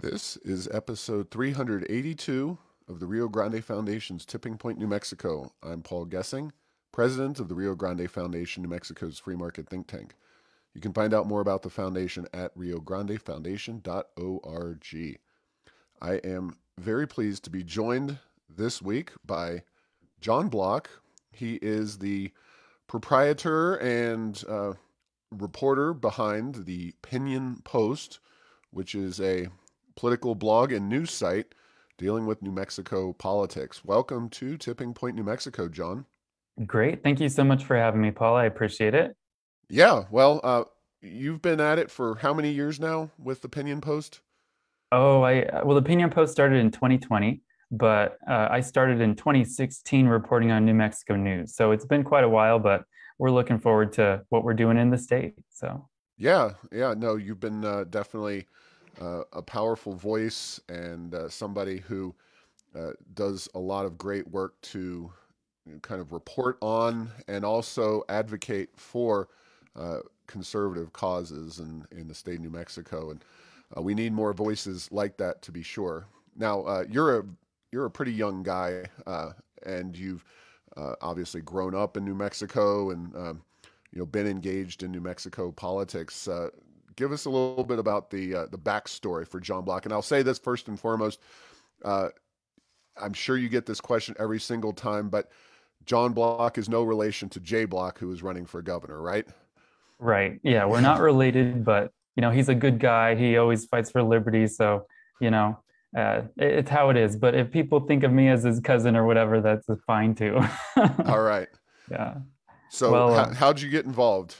This is episode 382 of the Rio Grande Foundation's Tipping Point, New Mexico. I'm Paul Gessing, president of the Rio Grande Foundation, New Mexico's free market think tank. You can find out more about the foundation at riograndefoundation.org. I am very pleased to be joined this week by John Block. He is the proprietor and uh, reporter behind the Piñon Post, which is a political blog and news site dealing with New Mexico politics. Welcome to Tipping Point, New Mexico, John. Great. Thank you so much for having me, Paul. I appreciate it. Yeah. Well, uh, you've been at it for how many years now with the Piñon Post? Oh, I well, the Piñon Post started in 2020, but uh, I started in 2016 reporting on New Mexico news. So it's been quite a while, but we're looking forward to what we're doing in the state. So yeah, yeah, no, you've been uh, definitely uh, a powerful voice and uh, somebody who uh, does a lot of great work to kind of report on and also advocate for uh, conservative causes in, in the state of New Mexico. And uh, we need more voices like that to be sure. Now, uh, you're a you're a pretty young guy, and you've obviously grown up in New Mexico and um, you know been engaged in New Mexico politics give us a little bit about the uh, the backstory for John Block. And I'll say this first and foremost. Uh, I'm sure you get this question every single time, but John Block is no relation to Jay Block, who is running for governor, right? Right. Yeah, we're not related, but you know he's a good guy. He always fights for liberty, so you know uh, it's how it is. But if people think of me as his cousin or whatever, that's fine too. All right. Yeah. So well, how, uh, how'd you get involved?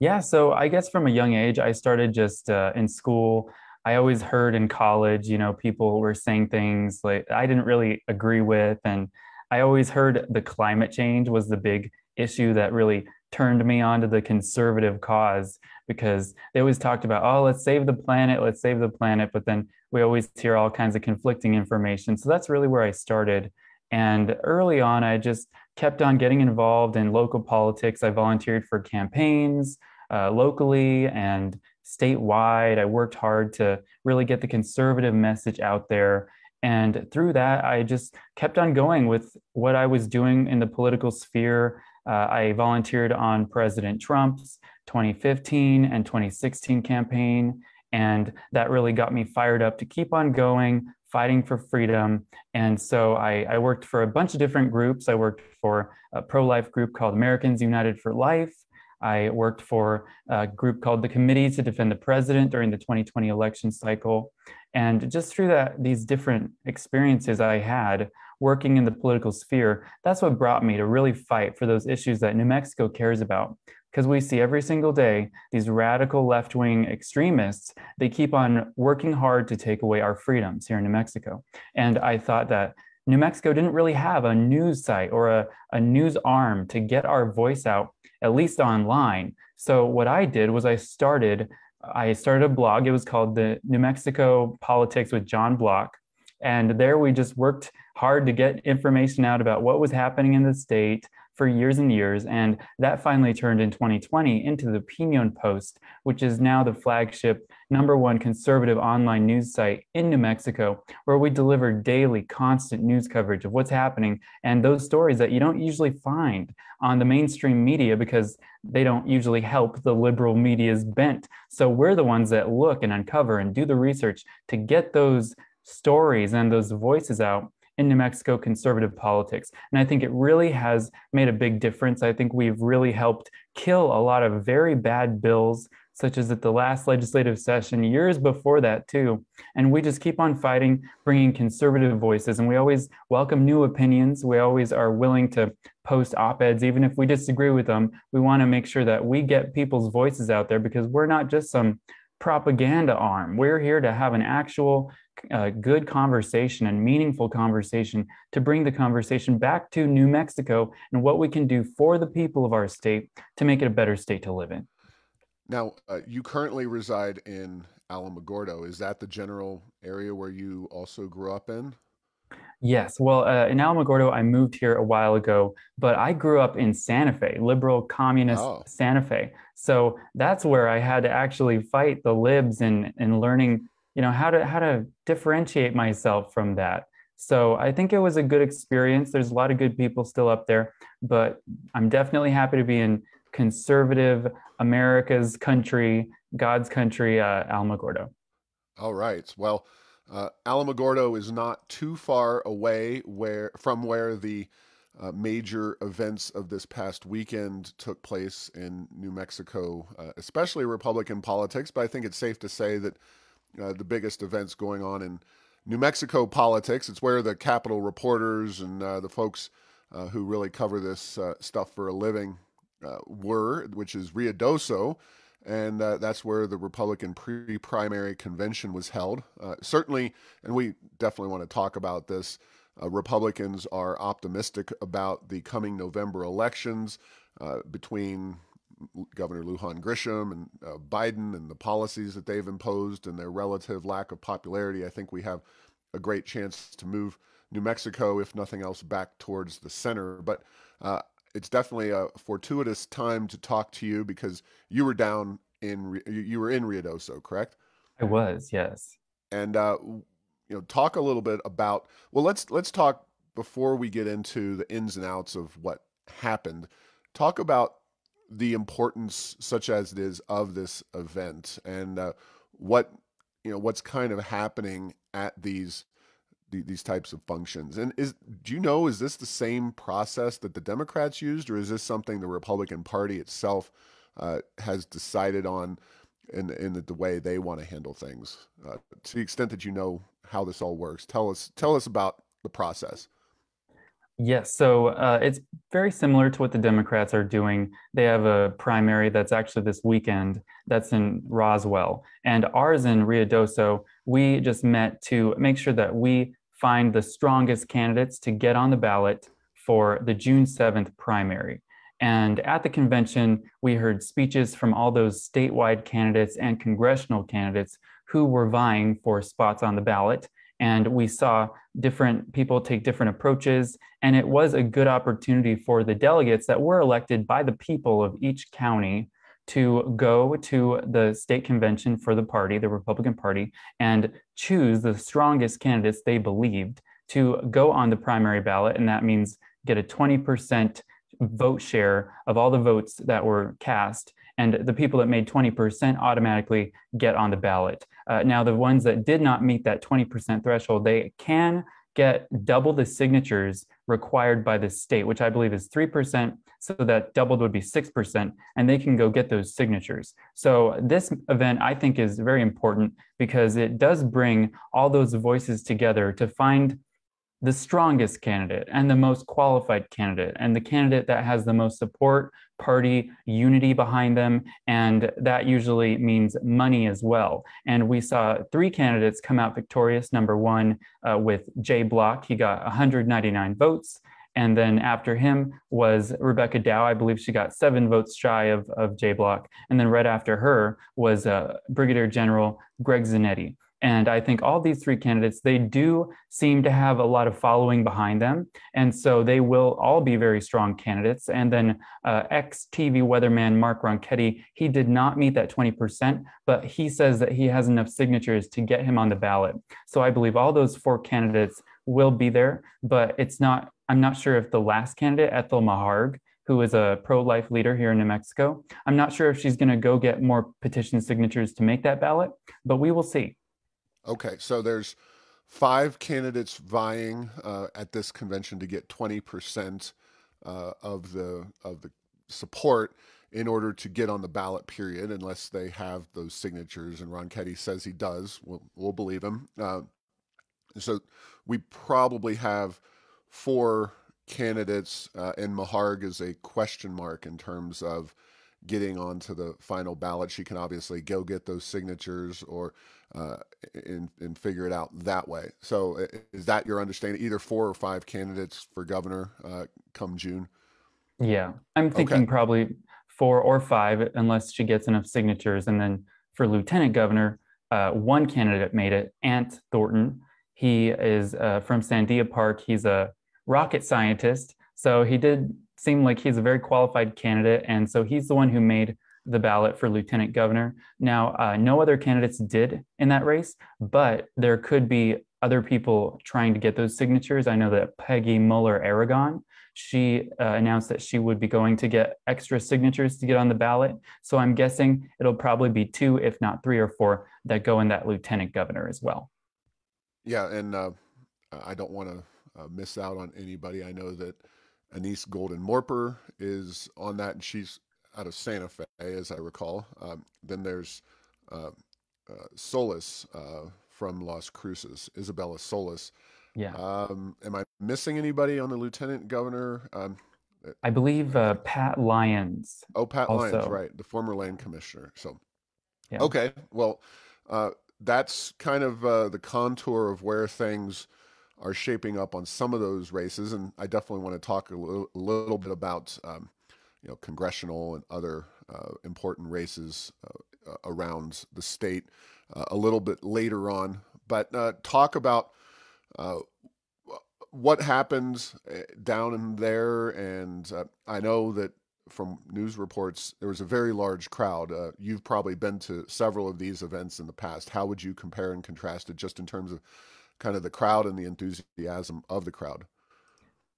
Yeah, so I guess from a young age, I started just uh, in school. I always heard in college, you know, people were saying things like I didn't really agree with. And I always heard the climate change was the big issue that really turned me onto the conservative cause because they always talked about, oh, let's save the planet, let's save the planet. But then we always hear all kinds of conflicting information. So that's really where I started. And early on, I just kept on getting involved in local politics. I volunteered for campaigns uh, locally and statewide. I worked hard to really get the conservative message out there. And through that, I just kept on going with what I was doing in the political sphere. Uh, I volunteered on President Trump's 2015 and 2016 campaign. And that really got me fired up to keep on going, fighting for freedom. And so I, I worked for a bunch of different groups. I worked for a pro life group called Americans United for Life. I worked for a group called the Committee to Defend the President during the 2020 election cycle. And just through that, these different experiences I had working in the political sphere, that's what brought me to really fight for those issues that New Mexico cares about because we see every single day these radical left wing extremists, they keep on working hard to take away our freedoms here in New Mexico. And I thought that New Mexico didn't really have a news site or a, a news arm to get our voice out, at least online. So what I did was I started I started a blog. It was called the New Mexico Politics with John Block. And there we just worked hard to get information out about what was happening in the state, for years and years. And that finally turned in 2020 into the Piñon Post, which is now the flagship number one conservative online news site in New Mexico, where we deliver daily, constant news coverage of what's happening and those stories that you don't usually find on the mainstream media because they don't usually help the liberal media's bent. So we're the ones that look and uncover and do the research to get those stories and those voices out in New Mexico conservative politics. And I think it really has made a big difference. I think we've really helped kill a lot of very bad bills, such as at the last legislative session, years before that, too. And we just keep on fighting, bringing conservative voices. And we always welcome new opinions. We always are willing to post op eds, even if we disagree with them. We want to make sure that we get people's voices out there because we're not just some propaganda arm. We're here to have an actual uh, good conversation and meaningful conversation to bring the conversation back to New Mexico and what we can do for the people of our state to make it a better state to live in. Now, uh, you currently reside in Alamogordo. Is that the general area where you also grew up in? Yes. Well, uh, in Alamogordo, I moved here a while ago, but I grew up in Santa Fe, liberal communist oh. Santa Fe. So that's where I had to actually fight the libs and, and learning you know, how to how to differentiate myself from that. So I think it was a good experience. There's a lot of good people still up there, but I'm definitely happy to be in conservative America's country, God's country, uh, Alamogordo. All right. Well, uh, Alamogordo is not too far away where from where the uh, major events of this past weekend took place in New Mexico, uh, especially Republican politics. But I think it's safe to say that uh, the biggest events going on in New Mexico politics, it's where the Capitol reporters and uh, the folks uh, who really cover this uh, stuff for a living were, which is Ruidoso and uh, that's where the Republican pre-primary convention was held. Uh, certainly, and we definitely want to talk about this. Uh, Republicans are optimistic about the coming November elections uh, between Governor Lujan Grisham and uh, Biden and the policies that they've imposed and their relative lack of popularity. I think we have a great chance to move New Mexico, if nothing else, back towards the center. But uh, it's definitely a fortuitous time to talk to you because you were down in you were in Ruidoso, correct? I was, yes. And uh, you know, talk a little bit about. Well, let's let's talk before we get into the ins and outs of what happened. Talk about the importance, such as it is, of this event and uh, what you know what's kind of happening at these these types of functions. And is do you know is this the same process that the Democrats used, or is this something the Republican Party itself uh, has decided on in in the, the way they want to handle things? Uh, to the extent that you know how this all works, tell us tell us about the process. Yes, so uh, it's very similar to what the Democrats are doing. They have a primary that's actually this weekend that's in Roswell. And ours in Ruidoso, we just met to make sure that we find the strongest candidates to get on the ballot for the June 7th primary. And at the convention, we heard speeches from all those statewide candidates and congressional candidates who were vying for spots on the ballot. And we saw different people take different approaches. And it was a good opportunity for the delegates that were elected by the people of each county to go to the state convention for the party, the Republican Party, and choose the strongest candidates they believed to go on the primary ballot. And that means get a 20% vote share of all the votes that were cast. And the people that made 20% automatically get on the ballot. Uh, now, the ones that did not meet that 20% threshold, they can get double the signatures required by the state, which I believe is 3%. So that doubled would be 6%, and they can go get those signatures. So this event, I think, is very important because it does bring all those voices together to find the strongest candidate and the most qualified candidate and the candidate that has the most support party unity behind them and that usually means money as well and we saw three candidates come out victorious number one uh, with jay block he got 199 votes and then after him was Rebecca Dow. I believe she got seven votes shy of, of Jay Block. And then right after her was uh, Brigadier General Greg Zanetti. And I think all these three candidates, they do seem to have a lot of following behind them. And so they will all be very strong candidates. And then uh, ex TV weatherman Mark Ronchetti, he did not meet that 20%, but he says that he has enough signatures to get him on the ballot. So I believe all those four candidates will be there, but it's not, I'm not sure if the last candidate, Ethel Maharg, who is a pro-life leader here in New Mexico. I'm not sure if she's going to go get more petition signatures to make that ballot, but we will see. Okay, so there's five candidates vying uh, at this convention to get 20% uh, of the of the support in order to get on the ballot. Period, unless they have those signatures, and Ronchetti says he does. We'll, we'll believe him. Uh, so we probably have four candidates, uh, and Maharg is a question mark in terms of getting onto the final ballot. She can obviously go get those signatures or uh, and, and figure it out that way. So is that your understanding? Either four or five candidates for governor uh, come June? Yeah, I'm thinking okay. probably four or five, unless she gets enough signatures. And then for lieutenant governor, uh, one candidate made it, Ant Thornton. He is uh, from Sandia Park. He's a rocket scientist. So he did seem like he's a very qualified candidate. And so he's the one who made the ballot for lieutenant governor. Now, uh, no other candidates did in that race, but there could be other people trying to get those signatures. I know that Peggy Muller Aragon, she uh, announced that she would be going to get extra signatures to get on the ballot. So I'm guessing it'll probably be two, if not three or four, that go in that lieutenant governor as well. Yeah, and uh, I don't want to uh, miss out on anybody. I know that Anise Golden Morper is on that, and she's out of Santa Fe, as I recall. Um, then there's uh, uh, Solis uh, from Las Cruces, Isabella Solis. Yeah. Um, am I missing anybody on the lieutenant governor? Um, I believe uh, Pat Lyons. Oh, Pat also. Lyons, right, the former land commissioner. So, yeah. okay, well, uh, that's kind of uh, the contour of where things are shaping up on some of those races, and I definitely want to talk a little, a little bit about um, you know congressional and other uh, important races uh, around the state uh, a little bit later on. But uh, talk about uh, what happens uh, down in there, and I know that from news reports there was a very large crowd. you've probably been to several of these events in the past. How would you compare and contrast it, just in terms of kind of the crowd and the enthusiasm of the crowd?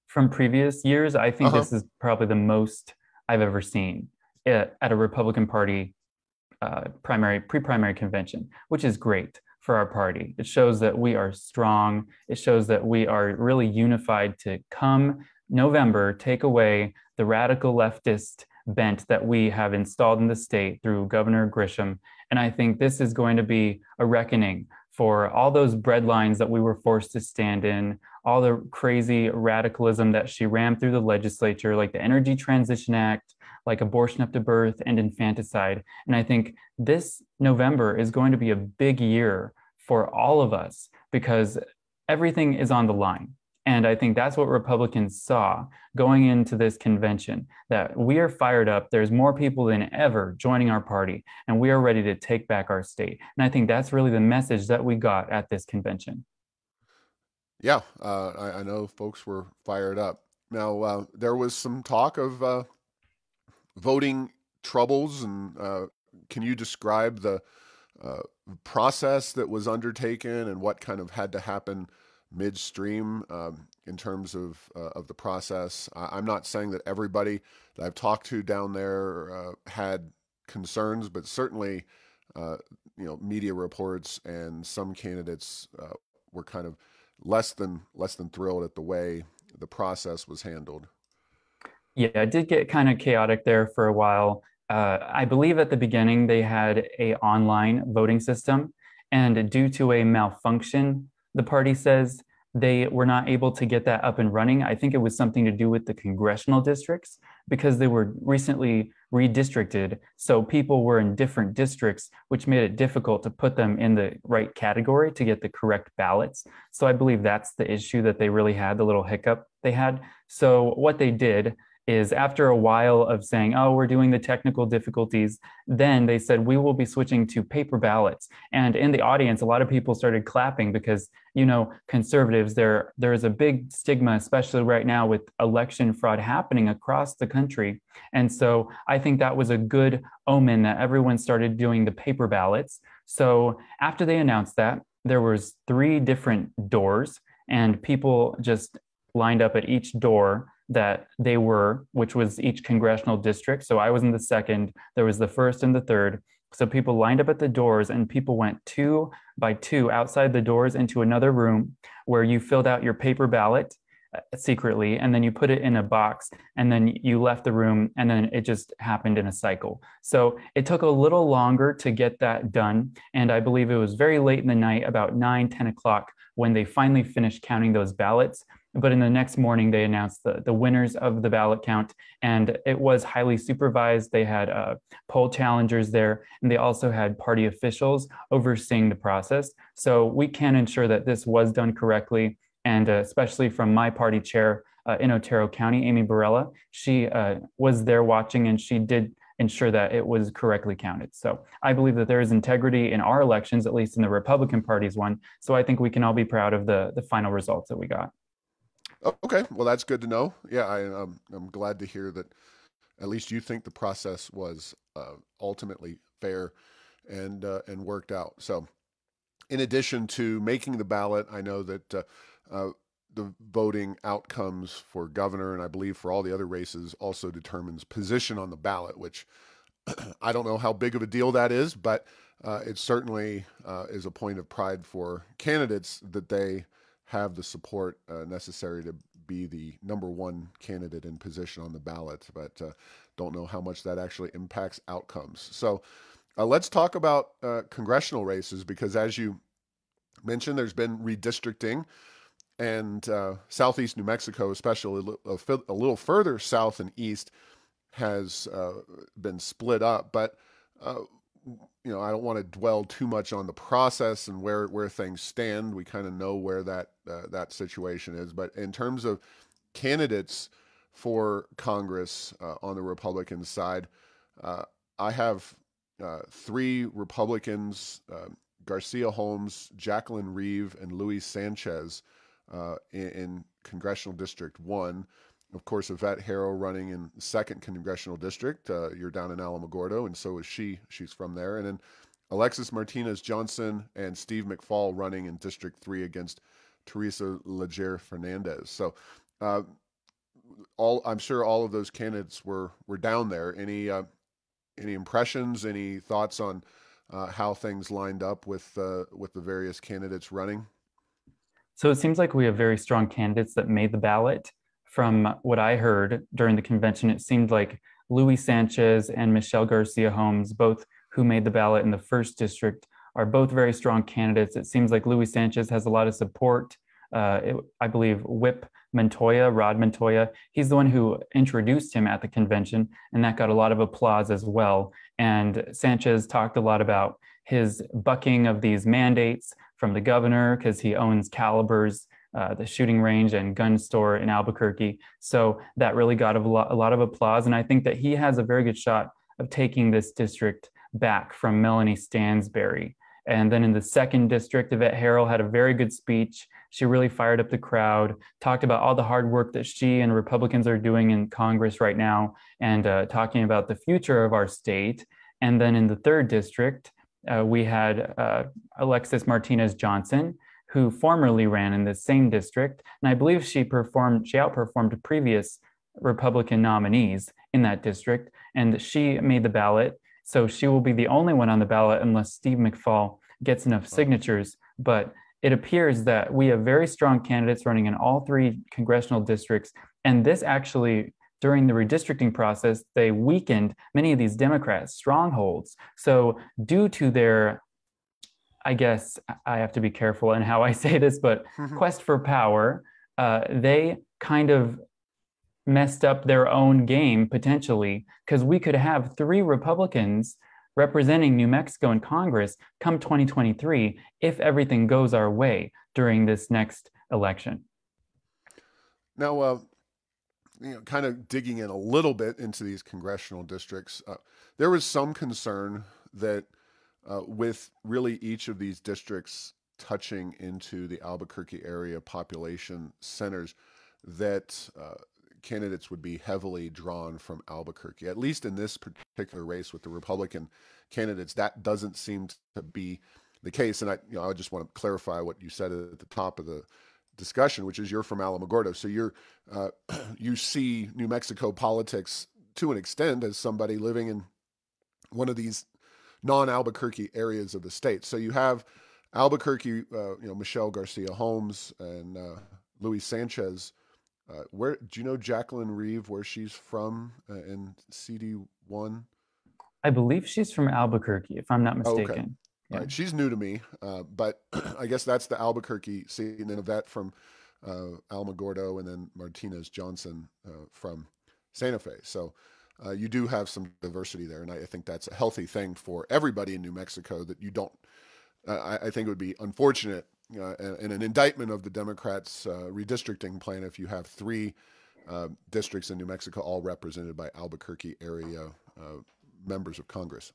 From previous years, I think uh-huh. this is probably the most I've ever seen at a Republican Party uh, primary pre-primary convention, which is great for our party. It shows that we are strong. It shows that we are really unified to come November take away the radical leftist bent that we have installed in the state through Governor Grisham. And I think this is going to be a reckoning for all those breadlines that we were forced to stand in, all the crazy radicalism that she rammed through the legislature, like the Energy Transition Act, like abortion up to birth and infanticide. And I think this November is going to be a big year for all of us because everything is on the line. And I think that's what Republicans saw going into this convention that we are fired up. There's more people than ever joining our party, and we are ready to take back our state. And I think that's really the message that we got at this convention. Yeah, uh, I, I, know folks were fired up. Now, uh, there was some talk of uh, voting troubles, and uh, can you describe the uh, process that was undertaken and what kind of had to happen? midstream um, in terms of uh, of the process. I, am not saying that everybody that I've talked to down there had concerns, but certainly, you know, media reports and some candidates were kind of less than less than thrilled at the way the process was handled. Yeah, it did get kind of chaotic there for a while. Uh, I believe at the beginning they had a online voting system, and due to a malfunction the party says they were not able to get that up and running. I think it was something to do with the congressional districts because they were recently redistricted. So people were in different districts, which made it difficult to put them in the right category to get the correct ballots. So I believe that's the issue that they really had, the little hiccup they had. So what they did is after a while of saying, oh, we're doing the technical difficulties, then they said, we will be switching to paper ballots. And in the audience, a lot of people started clapping because, you know, conservatives, there, there is a big stigma, especially right now with election fraud happening across the country. And so I think that was a good omen that everyone started doing the paper ballots. So after they announced that, there was three different doors and people just lined up at each door that they were, which was each congressional district. So I was in the second, there was the first and the third. So people lined up at the doors and people went two by two outside the doors into another room where you filled out your paper ballot uh, secretly and then you put it in a box and then you left the room and then it just happened in a cycle. So it took a little longer to get that done. And I believe it was very late in the night, about 9, 10 o'clock, when they finally finished counting those ballots. But in the next morning, they announced the, the winners of the ballot count, and it was highly supervised. They had uh, poll challengers there, and they also had party officials overseeing the process. So we can ensure that this was done correctly, and uh, especially from my party chair uh, in Otero County, Amy Barella, she uh, was there watching, and she did ensure that it was correctly counted. So I believe that there is integrity in our elections, at least in the Republican Party's one. So I think we can all be proud of the the final results that we got. Okay, well that's good to know. Yeah, I, am I'm, I'm glad to hear that at least you think the process was uh, ultimately fair and uh, and worked out. So, in addition to making the ballot, I know that uh, uh, the voting outcomes for governor and I believe for all the other races also determines position on the ballot, which I don't know how big of a deal that is, but uh, it certainly uh, is a point of pride for candidates that they have the support uh, necessary to be the number one candidate in position on the ballot. But uh, don't know how much that actually impacts outcomes. So uh, let's talk about uh, congressional races because, as you mentioned, there's been redistricting. And southeast New Mexico, especially a, a, little further south and east, has been split up. But you know, I don't want to dwell too much on the process and where where things stand. We kind of know where that uh, that situation is, but in terms of candidates for Congress uh, on the Republican side, uh, I have uh, three Republicans: um, Garcia Holmes, Jacqueline Reeve, and Luis Sanchez uh, in, in Congressional District One of course, Yvette Herrell running in second congressional district. Uh, you're down in Alamogordo, and so is she. She's from there. And then Alexis Martinez Johnson and Steve McFall running in District Three against Teresa Leger Fernandez. So, uh, all I'm sure all of those candidates were were down there. Any uh, any impressions? Any thoughts on uh, how things lined up with uh, with the various candidates running? So it seems like we have very strong candidates that made the ballot from what I heard during the convention, it seemed like Luis Sanchez and Michelle Garcia Holmes, both who made the ballot in the first district, are both very strong candidates. It seems like Luis Sanchez has a lot of support. Uh, it, I believe Whip Montoya, Rod Montoya, he's the one who introduced him at the convention, and that got a lot of applause as well. And Sanchez talked a lot about his bucking of these mandates from the governor because he owns calibers uh, the shooting range and gun store in Albuquerque. So that really got a lot, a lot of applause. And I think that he has a very good shot of taking this district back from Melanie Stansbury. And then in the second district, Yvette Herrell had a very good speech. She really fired up the crowd, talked about all the hard work that she and Republicans are doing in Congress right now, and uh, talking about the future of our state. And then in the third district, uh, we had uh, Alexis Martinez Johnson, who formerly ran in the same district. And I believe she performed, she outperformed previous Republican nominees in that district. And she made the ballot. So she will be the only one on the ballot unless Steve McFall gets enough signatures. But it appears that we have very strong candidates running in all three congressional districts. And this actually, during the redistricting process, they weakened many of these Democrats' strongholds. So, due to their I guess I have to be careful in how I say this, but mm-hmm. quest for power, uh, they kind of messed up their own game potentially because we could have three Republicans representing New Mexico in Congress come 2023 if everything goes our way during this next election. Now, uh, you know, kind of digging in a little bit into these congressional districts, uh, there was some concern that uh, with really each of these districts touching into the Albuquerque area population centers, that uh, candidates would be heavily drawn from Albuquerque. At least in this particular race with the Republican candidates, that doesn't seem to be the case. And I, you know, I just want to clarify what you said at the top of the discussion, which is you're from Alamogordo, so you're uh, you see New Mexico politics to an extent as somebody living in one of these non-Albuquerque areas of the state. So you have Albuquerque, uh, you know, Michelle Garcia Holmes and uh, Luis Sanchez. Uh, where do you know Jacqueline Reeve, where she's from uh, in CD one? I believe she's from Albuquerque, if I'm not mistaken. Oh, okay. Yeah. Right. She's new to me, uh, but I guess that's the Albuquerque scene, and Yvette from uh, Alamogordo, and then Martinez Johnson from Santa Fe. So uh, you do have some diversity there, and I, I, think that's a healthy thing for everybody in New Mexico. That you don't. Uh, I, I, think it would be unfortunate uh, and, an indictment of the Democrats' uh, redistricting plan if you have three uh, districts in New Mexico all represented by Albuquerque area uh, members of Congress.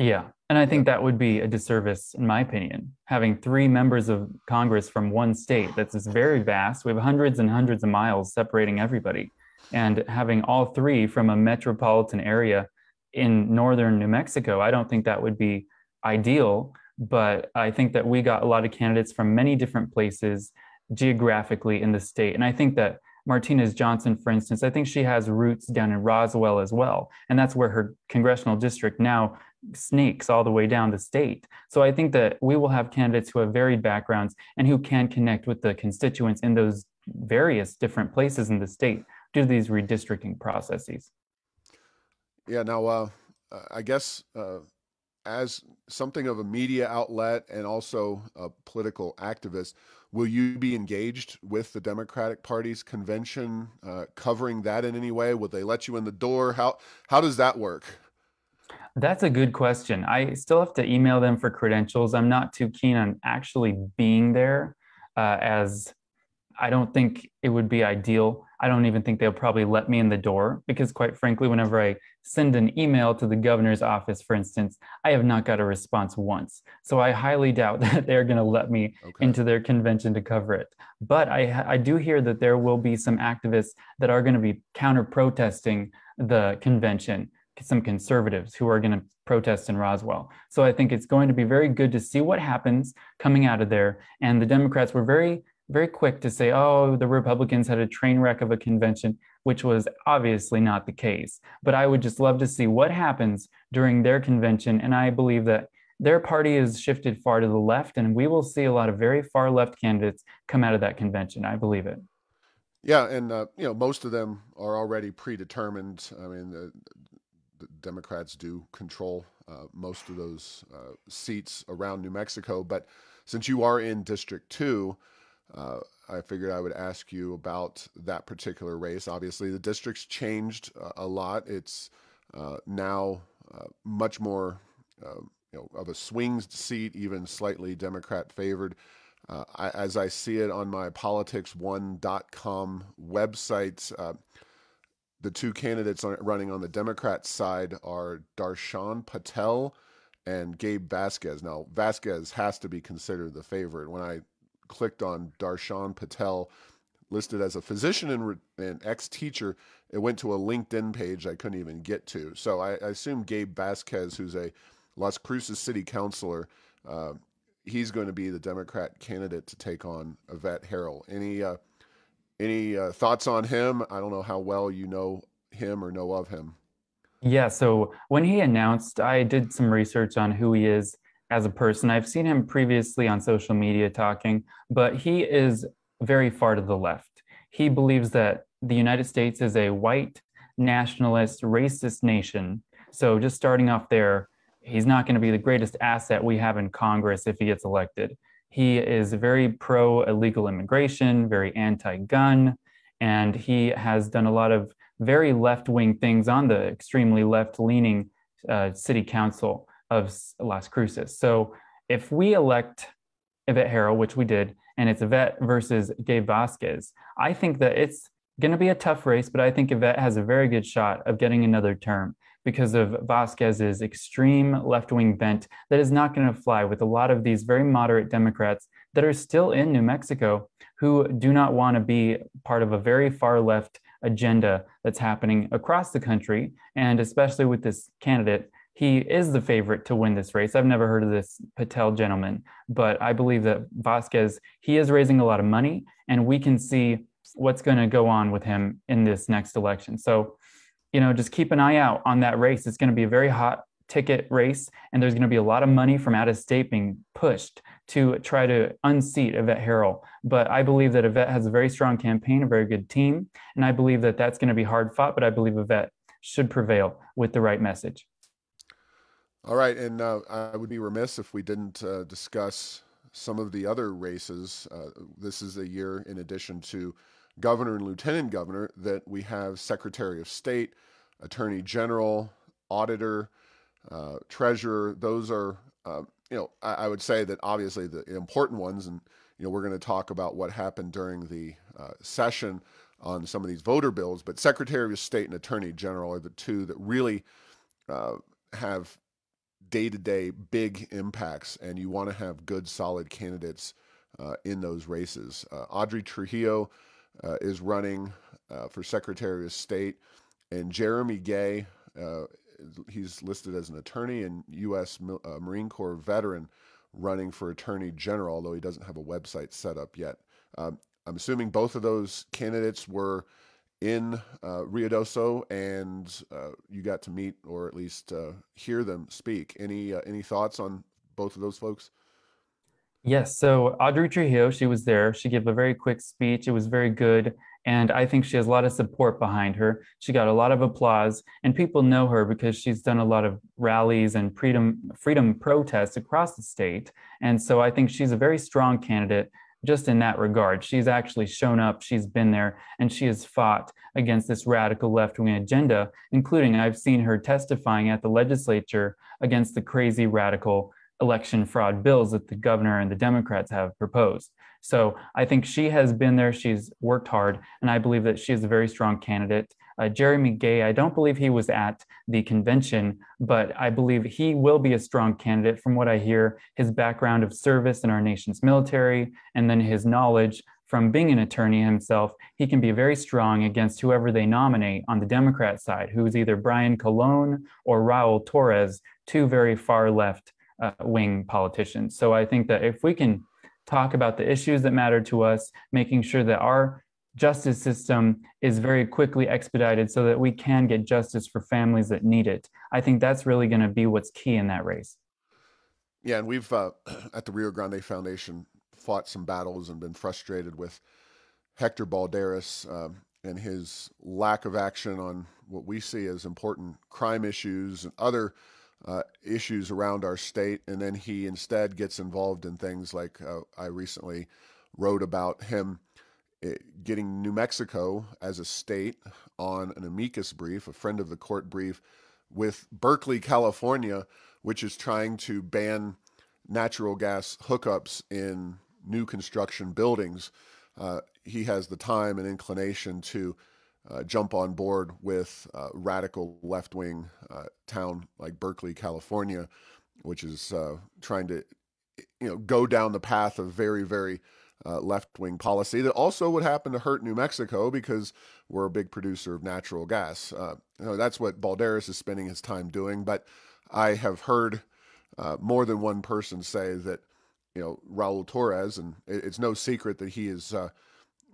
Yeah, and I think that would be a disservice, in my opinion, having three members of Congress from one state that's this very vast. We have hundreds and hundreds of miles separating everybody And having all three from a metropolitan area in northern New Mexico, I don't think that would be ideal. But I think that we got a lot of candidates from many different places geographically in the state. And I think that Martinez Johnson, for instance, I think she has roots down in Roswell as well. And that's where her congressional district now snakes all the way down the state. So I think that we will have candidates who have varied backgrounds and who can connect with the constituents in those various different places in the state due to these redistricting processes. Yeah, now, uh, I guess uh, as something of a media outlet and also a political activist, will you be engaged with the Democratic Party's convention, uh, covering that in any way? Will they let you in the door? How how does that work? That's a good question. I still have to email them for credentials. I'm not too keen on actually being there, uh, as I don't think it would be ideal. I don't even think they'll probably let me in the door because, quite frankly, whenever I send an email to the governor's office, for instance, I have not got a response once. So I highly doubt that they're going to let me okay. into their convention to cover it. But I, I do hear that there will be some activists that are going to be counter protesting the convention, some conservatives who are going to protest in Roswell. So I think it's going to be very good to see what happens coming out of there. And the Democrats were very very quick to say, oh, the Republicans had a train wreck of a convention, which was obviously not the case. But I would just love to see what happens during their convention. And I believe that their party has shifted far to the left, and we will see a lot of very far left candidates come out of that convention. I believe it. Yeah, and uh, you know most of them are already predetermined. I mean, the, the Democrats do control uh, most of those uh, seats around New Mexico, but since you are in District Two, uh, I figured I would ask you about that particular race. Obviously, the district's changed a lot. It's uh, now uh, much more um, you know, of a swing seat, even slightly Democrat favored. Uh, I, as I see it on my politics1.com website, uh, the two candidates running on the Democrat side are Darshan Patel and Gabe Vasquez. Now, Vasquez has to be considered the favorite. When I clicked on Darshan Patel, listed as a physician and, and ex teacher, it went to a LinkedIn page I couldn't even get to. So I, I assume Gabe Vasquez, who's a Las Cruces city councilor, uh, he's going to be the Democrat candidate to take on Yvette Herrell. Any uh, any uh, thoughts on him? I don't know how well you know him or know of him. Yeah, so when he announced, I did some research on who he is as a person. I've seen him previously on social media talking, but he is very far to the left. He believes that the United States is a white, nationalist, racist nation. So, just starting off there, he's not going to be the greatest asset we have in Congress if he gets elected. He is very pro illegal immigration, very anti gun, and he has done a lot of very left wing things on the extremely left leaning uh, city council of Las Cruces. So if we elect Yvette Herrell, which we did, and it's Yvette versus Gabe Vasquez, I think that it's going to be a tough race, but I think Yvette has a very good shot of getting another term because of Vasquez's extreme left wing bent that is not going to fly with a lot of these very moderate Democrats that are still in New Mexico who do not want to be part of a very far left agenda that's happening across the country. And especially with this candidate he is the favorite to win this race. I've never heard of this Patel gentleman, but I believe that Vasquez, he is raising a lot of money, and we can see what's going to go on with him in this next election. So, you know, just keep an eye out on that race. It's going to be a very hot ticket race, and there's going to be a lot of money from out of state being pushed to try to unseat Yvette Herrell. But I believe that Yvette has a very strong campaign, a very good team, and I believe that that's going to be hard fought, but I believe Yvette should prevail with the right message. All right, and uh, I would be remiss if we didn't uh, discuss some of the other races. Uh, this is a year, in addition to governor and lieutenant governor, that we have Secretary of State, Attorney General, Auditor, uh, Treasurer. Those are, uh, you know, I, I, would say that obviously the important ones, and you know, we're going to talk about what happened during the uh, session on some of these voter bills. But Secretary of State and Attorney General are the two that really have day to day big impacts, and you want to have good, solid candidates uh, in those races. Uh, Audrey Trujillo uh, is running uh, for Secretary of State, and Jeremy Gay. Uh, he's listed as an attorney and U.S. Uh, Marine Corps veteran running for Attorney General, although he doesn't have a website set up yet. Um, I'm assuming both of those candidates were in uh, Ruidoso, and uh, you got to meet or at least uh, hear them speak. Any uh, any thoughts on both of those folks? Yes. So Audrey Trujillo, she was there. She gave a very quick speech. It was very good. And I think she has a lot of support behind her. She got a lot of applause, and people know her because she's done a lot of rallies and freedom freedom protests across the state. And so I think she's a very strong candidate just in that regard. She's actually shown up, she's been there, and she has fought against this radical left wing agenda, including I've seen her testifying at the legislature against the crazy radical election fraud bills that the governor and the Democrats have proposed. So I think she has been there. She's worked hard, and I believe that she is a very strong candidate. Uh, Jeremy Gay, I don't believe he was at the convention, but I believe he will be a strong candidate from what I hear. His background of service in our nation's military, and then his knowledge from being an attorney himself, he can be very strong against whoever they nominate on the Democrat side, who is either Brian Colon or Raul Torrez, two very far left uh, wing politicians. So I think that if we can talk about the issues that matter to us, making sure that our justice system is very quickly expedited so that we can get justice for families that need it. I think that's really going to be what's key in that race. Yeah, and we've uh, at the Rio Grande Foundation fought some battles and been frustrated with Hector Balderas um, and his lack of action on what we see as important crime issues and other uh, issues around our state, and then he instead gets involved in things like uh, I recently wrote about him eh, getting New Mexico as a state on an amicus brief, a friend of the court brief, with Berkeley, California, which is trying to ban natural gas hookups in new construction buildings. Uh, he has the time and inclination to uh, jump on board with uh, radical left wing uh, town like Berkeley, California, which is uh, trying to you know go down the path of very very uh, left wing policy that also would happen to hurt New Mexico because we're a big producer of natural gas. Uh, you know, that's what Balderas is spending his time doing. But I have heard more than one person say that you know Raul Torrez, and it's no secret that he is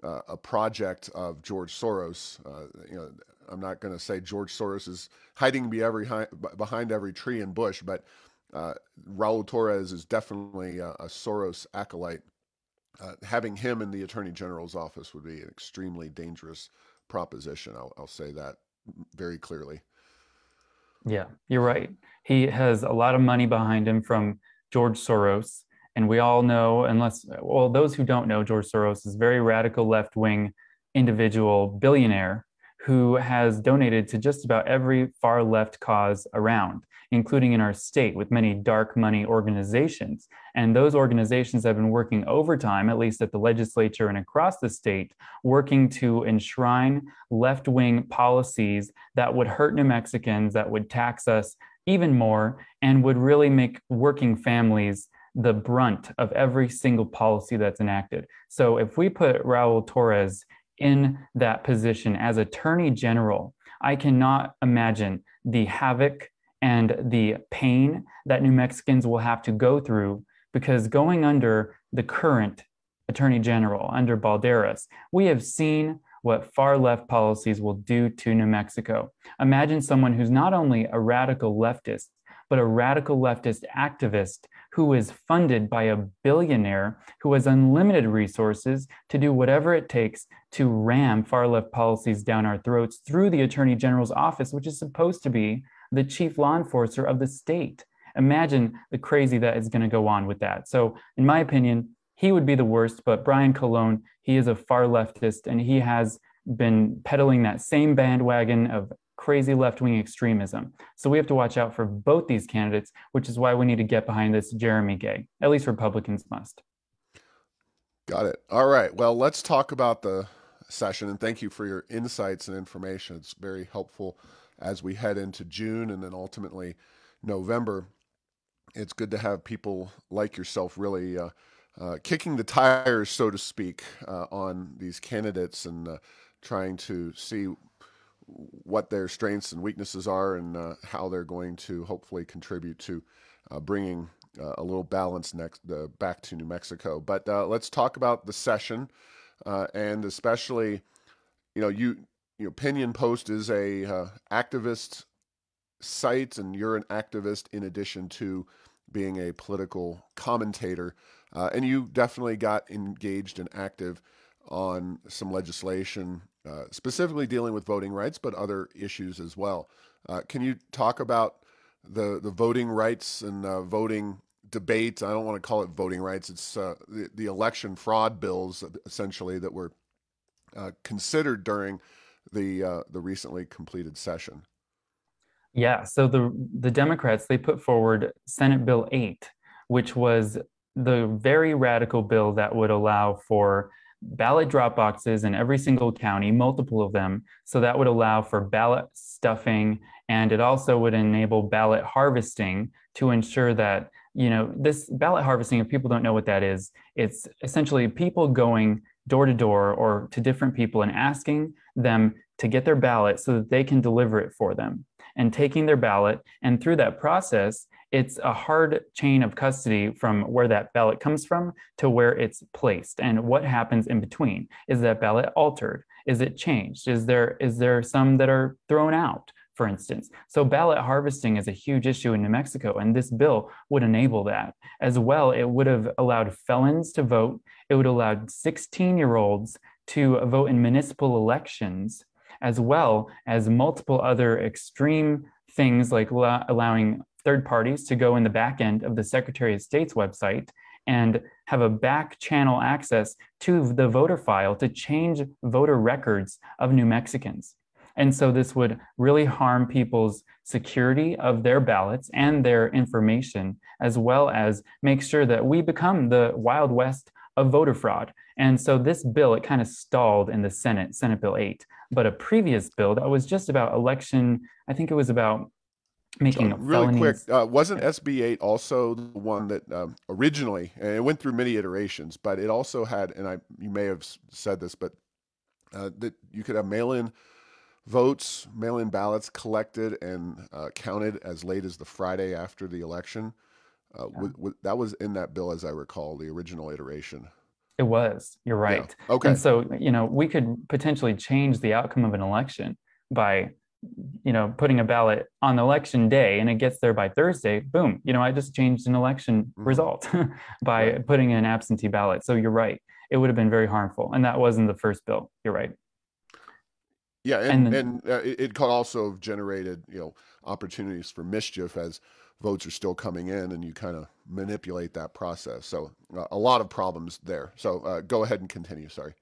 uh, a project of George Soros. Uh, you know, I'm not going to say George Soros is hiding behind every tree and bush, but uh, Raul Torrez is definitely a, a Soros acolyte. Uh, having him in the Attorney General's office would be an extremely dangerous proposition. I'll, I'll say that very clearly. Yeah, you're right. He has a lot of money behind him from George Soros. And we all know, unless, well, those who don't know, George Soros is very radical left wing individual billionaire who has donated to just about every far left cause around, including in our state with many dark money organizations. And those organizations have been working overtime, at least at the legislature and across the state, working to enshrine left wing policies that would hurt New Mexicans, that would tax us even more, and would really make working families the brunt of every single policy that's enacted. So if we put Raul Torrez in that position as Attorney General, I cannot imagine the havoc and the pain that New Mexicans will have to go through because going under the current Attorney General, under Balderas, we have seen what far left policies will do to New Mexico. Imagine someone who's not only a radical leftist, but a radical leftist activist who is funded by a billionaire who has unlimited resources to do whatever it takes to ram far left policies down our throats through the Attorney General's office, which is supposed to be the chief law enforcer of the state. Imagine the crazy that is going to go on with that. So, in my opinion, he would be the worst, but Brian Colon, he is a far leftist and he has been peddling that same bandwagon of crazy left wing extremism. So we have to watch out for both these candidates, which is why we need to get behind this Jeremy Gay. At least Republicans must. Got it. All right. Well, let's talk about the session and thank you for your insights and information. It's very helpful as we head into June and then ultimately November. It's good to have people like yourself really uh, uh, kicking the tires, so to speak, uh, on these candidates and uh, trying to see what their strengths and weaknesses are and uh, how they're going to hopefully contribute to uh, bringing uh, a little balance next uh, back to New Mexico. But uh, let's talk about the session uh, and especially, you know, you you know, Piñon Post is a activist site, and you're an activist in addition to being a political commentator. and you definitely got engaged and active on some legislation uh, specifically dealing with voting rights, but other issues as well. Uh, can you talk about the the voting rights and uh, voting debate? I don't want to call it voting rights. It's uh, the, the election fraud bills essentially that were uh, considered during the the recently completed session. Yeah. So the the Democrats they put forward Senate Bill eight, which was the very radical bill that would allow for ballot drop boxes in every single county, multiple of them. So that would allow for ballot stuffing and it also would enable ballot harvesting to ensure that, you know, this ballot harvesting, if people don't know what that is, it's essentially people going door to door or to different people and asking them to get their ballot so that they can deliver it for them and taking their ballot. And through that process, it's a hard chain of custody from where that ballot comes from to where it's placed and what happens in between. Is that ballot altered? Is it changed? Is there is there some that are thrown out? For instance, so ballot harvesting is a huge issue in New Mexico, and this bill would enable that. As well, it would have allowed felons to vote. It would allow 16 year olds to vote in municipal elections, as well as multiple other extreme things like allowing third parties to go in the back end of the Secretary of State's website and have a back channel access to the voter file to change voter records of New Mexicans. And so this would really harm people's security of their ballots and their information, as well as make sure that we become the Wild West of voter fraud. And so this bill, it kind of stalled in the Senate, Senate Bill 8. But a previous bill that was just about election, I think it was about making uh, really felonies. quick uh, wasn't sb8 also the one that um, originally and it went through many iterations but it also had and i you may have said this but uh, that you could have mail-in votes mail-in ballots collected and uh, counted as late as the friday after the election uh, yeah. with, with, that was in that bill as i recall the original iteration it was you're right yeah. okay and so you know we could potentially change the outcome of an election by you know, putting a ballot on election day and it gets there by Thursday, boom, you know, I just changed an election mm-hmm. result by right. putting in an absentee ballot. So you're right. It would have been very harmful. And that wasn't the first bill. You're right. Yeah. And, and, and uh, it could also have generated, you know, opportunities for mischief as votes are still coming in and you kind of manipulate that process. So uh, a lot of problems there. So uh, go ahead and continue. Sorry.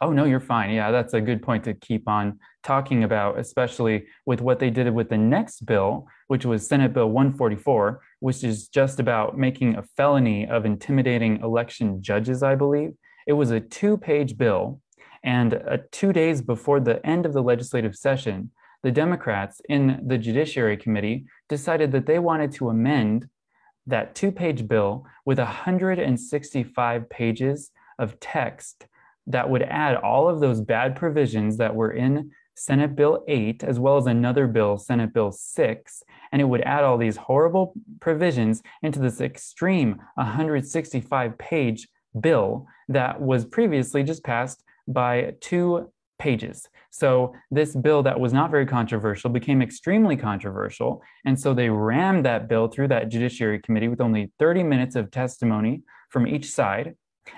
Oh, no, you're fine. Yeah, that's a good point to keep on talking about, especially with what they did with the next bill, which was Senate Bill 144, which is just about making a felony of intimidating election judges, I believe. It was a two page bill. And uh, two days before the end of the legislative session, the Democrats in the Judiciary Committee decided that they wanted to amend that two page bill with 165 pages of text that would add all of those bad provisions that were in Senate Bill 8, as well as another bill, Senate Bill 6, and it would add all these horrible provisions into this extreme 165 page bill that was previously just passed by two pages. So this bill that was not very controversial became extremely controversial. And so they rammed that bill through that Judiciary Committee with only 30 minutes of testimony from each side.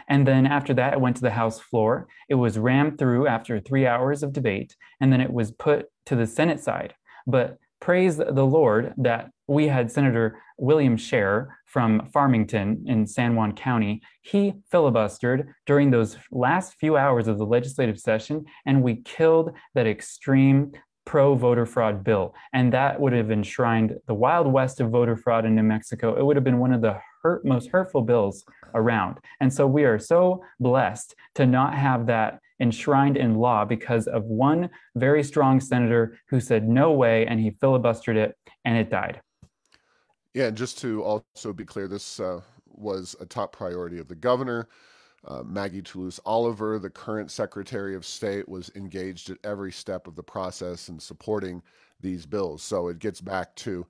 And then after that, it went to the House floor. It was rammed through after three hours of debate, and then it was put to the Senate side. But praise the Lord that we had Senator William Sharer from Farmington in San Juan County. He filibustered during those last few hours of the legislative session, and we killed that extreme pro voter fraud bill. And that would have enshrined the wild west of voter fraud in New Mexico. It would have been one of the hurt, most hurtful bills around. And so we are so blessed to not have that enshrined in law because of one very strong senator who said no way and he filibustered it and it died. Yeah, and just to also be clear, this uh, was a top priority of the governor. uh, Maggie Toulouse Oliver, the current Secretary of State, was engaged at every step of the process in supporting these bills. So it gets back to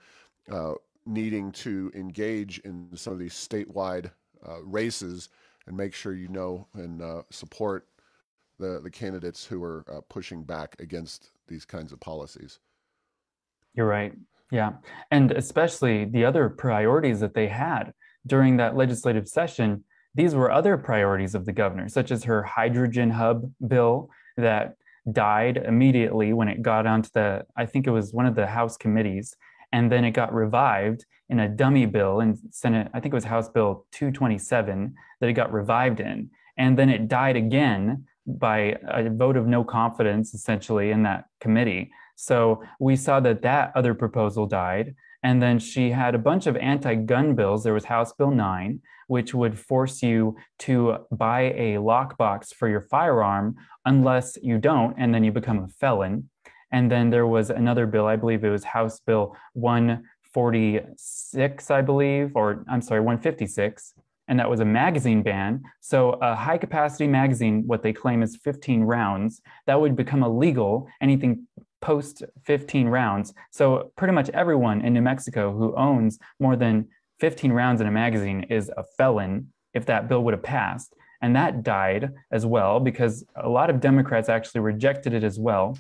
uh, needing to engage in some of these statewide uh, races and make sure you know and uh, support the, the candidates who are uh, pushing back against these kinds of policies. You're right. Yeah. And especially the other priorities that they had during that legislative session, these were other priorities of the governor, such as her hydrogen hub bill that died immediately when it got onto the, I think it was one of the House committees. And then it got revived in a dummy bill in Senate, I think it was House Bill 227 that it got revived in. And then it died again by a vote of no confidence, essentially, in that committee. So we saw that that other proposal died. And then she had a bunch of anti gun bills. There was House Bill 9, which would force you to buy a lockbox for your firearm unless you don't, and then you become a felon. And then there was another bill, I believe it was House Bill 146, I believe, or I'm sorry, 156. And that was a magazine ban. So, a high capacity magazine, what they claim is 15 rounds, that would become illegal. Anything post 15 rounds. So, pretty much everyone in New Mexico who owns more than 15 rounds in a magazine is a felon if that bill would have passed. And that died as well because a lot of Democrats actually rejected it as well.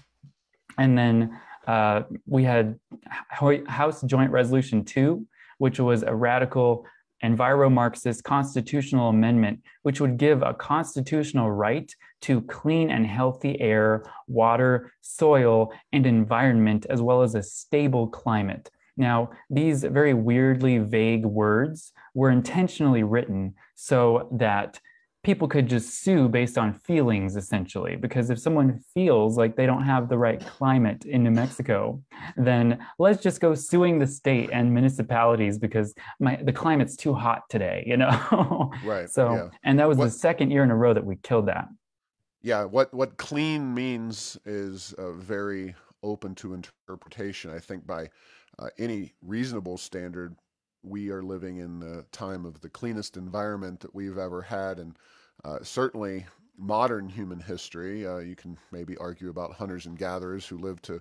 And then uh, we had House Joint Resolution 2, which was a radical Enviro Marxist constitutional amendment, which would give a constitutional right to clean and healthy air, water, soil, and environment, as well as a stable climate. Now, these very weirdly vague words were intentionally written so that people could just sue based on feelings essentially because if someone feels like they don't have the right climate in New Mexico then let's just go suing the state and municipalities because my the climate's too hot today you know right so yeah. and that was what, the second year in a row that we killed that yeah what what clean means is uh, very open to interpretation i think by uh, any reasonable standard we are living in the time of the cleanest environment that we've ever had, and uh, certainly modern human history. Uh, you can maybe argue about hunters and gatherers who lived to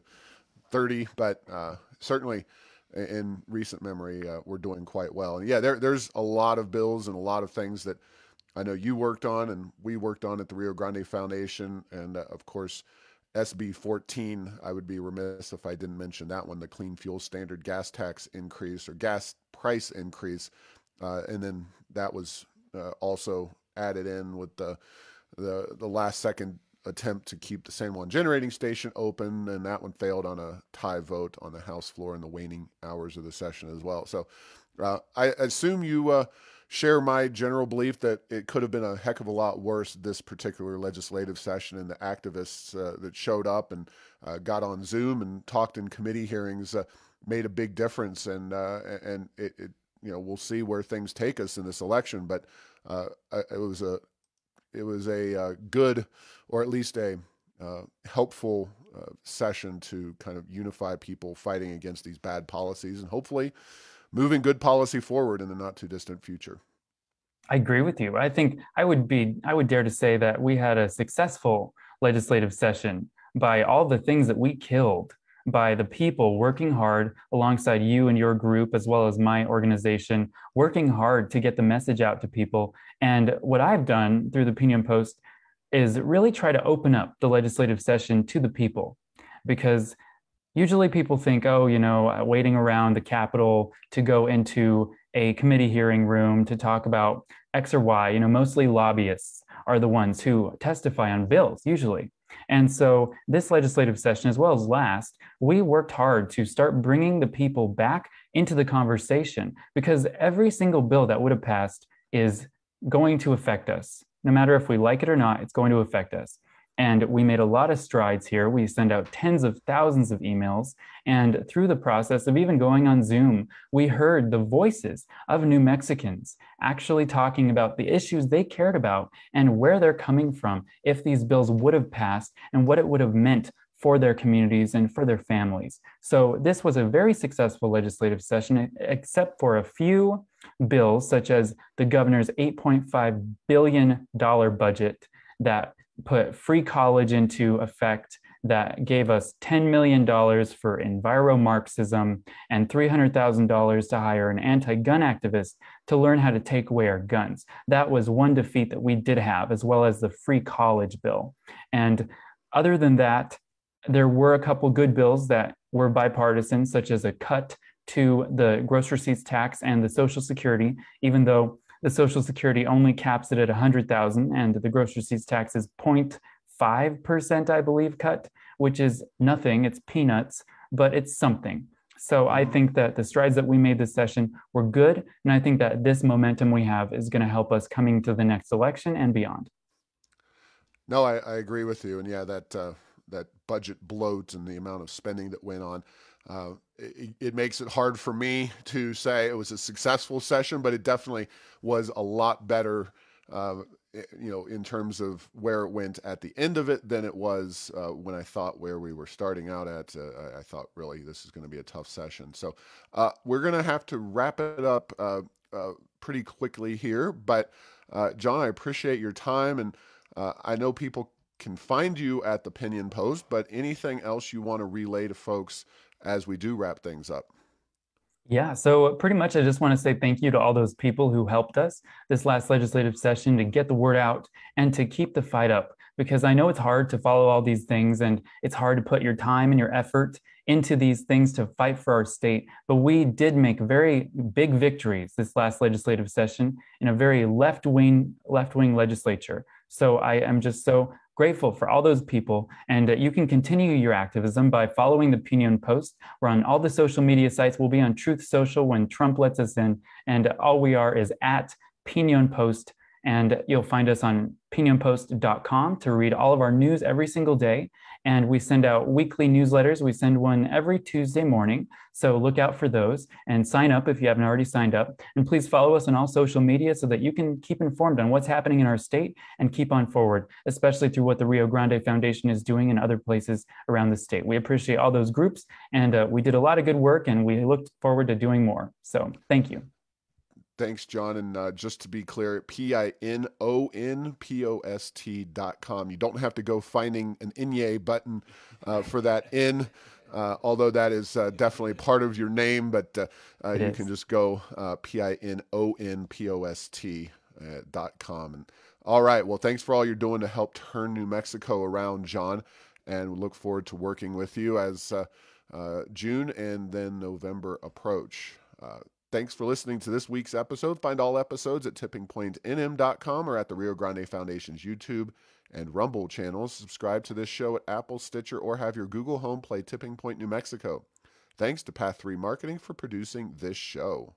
30, but uh, certainly in recent memory, uh, we're doing quite well. And yeah, there, there's a lot of bills and a lot of things that I know you worked on and we worked on at the Rio Grande Foundation, and uh, of course. SB 14, I would be remiss if I didn't mention that one the clean fuel standard gas tax increase or gas price increase. Uh, and then that was uh, also added in with the, the, the last second attempt to keep the San Juan generating station open, and that one failed on a tie vote on the House floor in the waning hours of the session as well. So uh, I assume you uh, share my general belief that it could have been a heck of a lot worse this particular legislative session and the activists uh, that showed up and uh, got on Zoom and talked in committee hearings uh, made a big difference. And uh, and it, it, you know we'll see where things take us in this election. But uh, it was a it was a uh, good or at least a helpful session to kind of unify people fighting against these bad policies. And hopefully moving good policy forward in the not too distant future. I agree with you. I think I would be I would dare to say that we had a successful legislative session by all the things that we killed by the people working hard alongside you and your group as well as my organization working hard to get the message out to people and what I've done through the Piñon Post is really try to open up the legislative session to the people because usually people think, oh, you know, uh, waiting around the Capitol to go into a committee hearing room to talk about X or Y, you know, mostly lobbyists are the ones who testify on bills, usually. And so, this legislative session, as well as last, we worked hard to start bringing the people back into the conversation because every single bill that would have passed is going to affect us. No matter if we like it or not, it's going to affect us. And we made a lot of strides here. We send out tens of thousands of emails. And through the process of even going on Zoom, we heard the voices of New Mexicans actually talking about the issues they cared about and where they're coming from if these bills would have passed and what it would have meant for their communities and for their families. So this was a very successful legislative session, except for a few bills, such as the governor's $8.5 billion budget that put free college into effect that gave us $10 million for enviro-Marxism and $300,000 to hire an anti-gun activist to learn how to take away our guns. That was one defeat that we did have, as well as the free college bill. And other than that, there were a couple good bills that were bipartisan, such as a cut to the gross receipts tax and the Social Security, even though the Social Security only caps it at 100,000 and the gross receipts tax is 0.5%, I believe, cut, which is nothing. It's peanuts, but it's something. So I think that the strides that we made this session were good. And I think that this momentum we have is going to help us coming to the next election and beyond. No, I, I agree with you. And yeah, that uh, that budget bloat and the amount of spending that went on. Uh, it, it, makes it hard for me to say it was a successful session, but it definitely was a lot better, uh, you know, in terms of where it went at the end of it than it was uh, when I thought where we were starting out at. Uh, I thought really this is going to be a tough session. So uh, we're going to have to wrap it up pretty quickly here. But John, I appreciate your time, and I know people can find you at the Piñon Post, but anything else you want to relay to folks as we do wrap things up? Yeah, so uh, pretty much I just want to say thank you to all those people who helped us this last legislative session to get the word out and to keep the fight up because I know it's hard to follow all these things and it's hard to put your time and your effort into these things to fight for our state. But we did make very big victories this last legislative session in a very left-wing left-wing legislature. So I am just so grateful for all those people. And uh, you can continue your activism by following the Piñon Post. We're on all the social media sites. We'll be on Truth Social when Trump lets us in. And all we are is at Piñon Post. And you'll find us on pinonpost.com to read all of our news every single day. And we send out weekly newsletters. We send one every Tuesday morning. So look out for those and sign up if you haven't already signed up. And please follow us on all social media so that you can keep informed on what's happening in our state and keep on forward, especially through what the Rio Grande Foundation is doing in other places around the state. We appreciate all those groups and uh, we did a lot of good work and we look forward to doing more. So thank you. Thanks, John. And uh, just to be clear, P I N O N P O S T dot com. You don't have to go finding an Inye button uh, for that in, uh, although that is uh, definitely part of your name, but uh, uh, you is. can just go P I N O N P O S T dot com. And all right. Well, thanks for all you're doing to help turn New Mexico around, John. And we look forward to working with you as June and then November approach. Thanks for listening to this week's episode. Find all episodes at tippingpointnm.com or at the Rio Grande Foundation's YouTube and Rumble channels. Subscribe to this show at Apple, Stitcher, or have your Google Home play Tipping Point New Mexico. Thanks to Path 3 Marketing for producing this show.